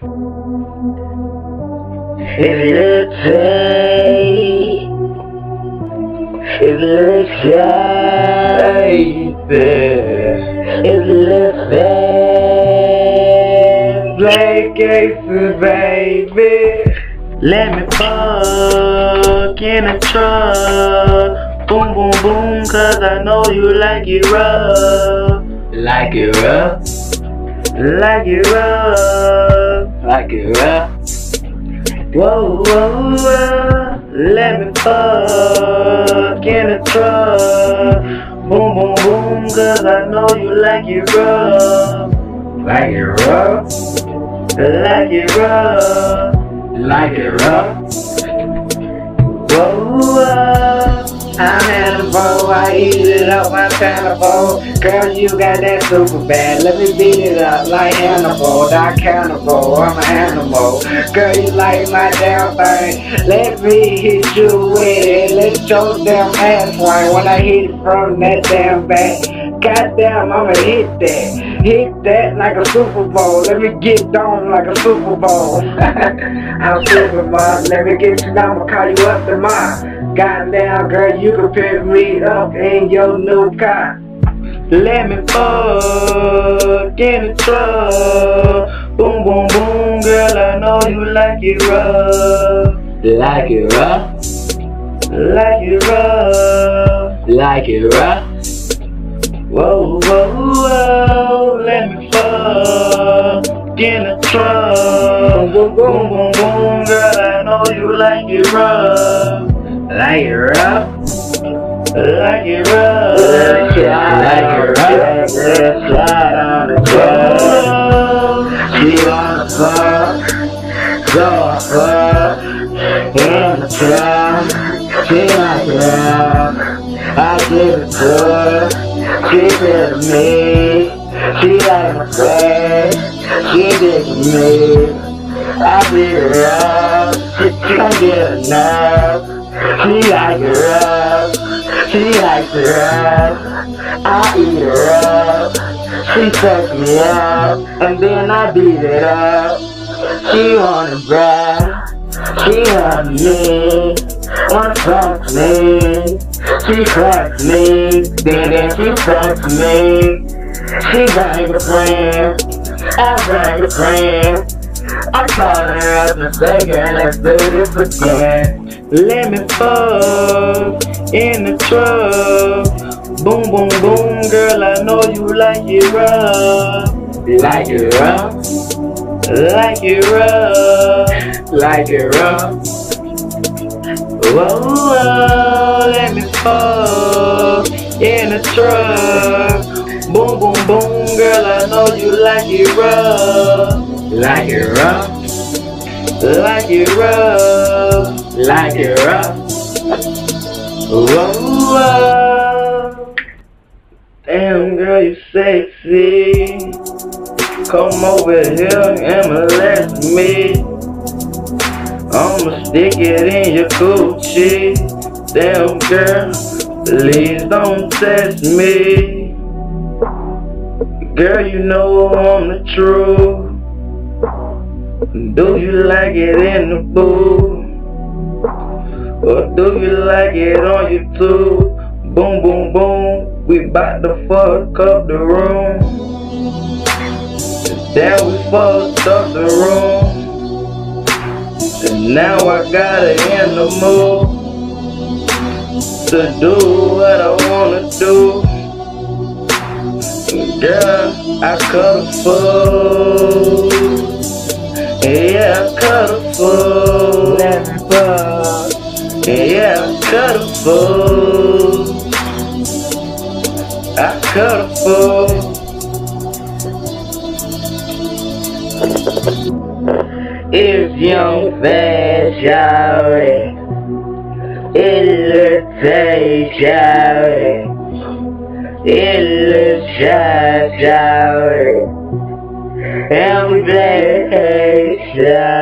If you look tight, if you look tight, if you look fast, play cases, baby. Let me fuck in a truck. Boom, boom, boom, cause I know you like it rough. Like it rough. Like it rough. Like it rough. Whoa, whoa, whoa. Let me fuck in a truck. Boom, boom, boom, cause I know you like it rough. Like it rough. Like it rough. Like it rough. Whoa, whoa. I'm Hannibal, I eat it up, my cannibal. Girl, you got that super bad. Let me beat it up like Hannibal, not cannibal. I'm an animal. Girl, you like my damn thing. Let me hit you with it. Let your damn ass swing when I hit it from that damn back. Goddamn, I'ma hit that. Hit that like a Super Bowl. Let me get down like a Super Bowl. I'm Superman. Let me get you down. I'ma call you up tomorrow. Goddamn, girl, you can pick me up in your new car. Let me fuck in the truck. Boom, boom, boom, girl, I know you like it rough. Like it rough. Like it rough. Like it rough. Whoa, whoa, whoa, let me fuck in the truck. Boom, boom, boom, boom, boom, girl, I know you like it rough. Like it rough. Like it rough. Like it rough. Slide on the club. She wanna fuck. Go fuck. In the club. She like it. I give it to her. She did me. She like my face. She did me. I beat her up. She can't get enough. She like it rough. She likes it rough. I eat her up. She sucks me up. And then I beat it up. She wanna brag. She love me. Wanna fuck me. She fucks me. Then then she fucks me. She bang a friend. I bang a friend. I call her up and say, girl, let's do this again. Let me fuck in the truck. Boom, boom, boom, girl, I know you like it rough. Like it rough. Like it rough. Like it rough. Whoa, whoa, let me fuck in the truck. Boom, boom, boom, girl, I know you like it rough. Like it rough. Like it rough. Like it rough. Whoa, whoa. Damn, girl, you sexy. Come over here and molest me. I'ma stick it in your coochie. Damn, girl, please don't test me. Girl, you know I'm the truth. Do you like it in the booth? Or do you like it on YouTube? Boom, boom, boom. We bout to fuck up the room. Then we fucked up the room. And now I got it in the mood to do what I wanna do. Girl, I cut a fool. Yeah, I cut a fool. Let me fuck. Yeah, I cut a fool. I a. It's young fast shouting. It looks say shouting.